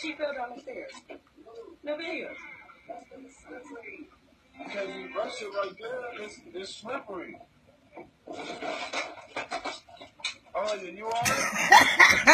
She fell down the stairs. No video. Because you brush it right there, it's, it's slippery. Oh, you are?